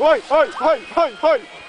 Oi, oi, oi, oi, oi!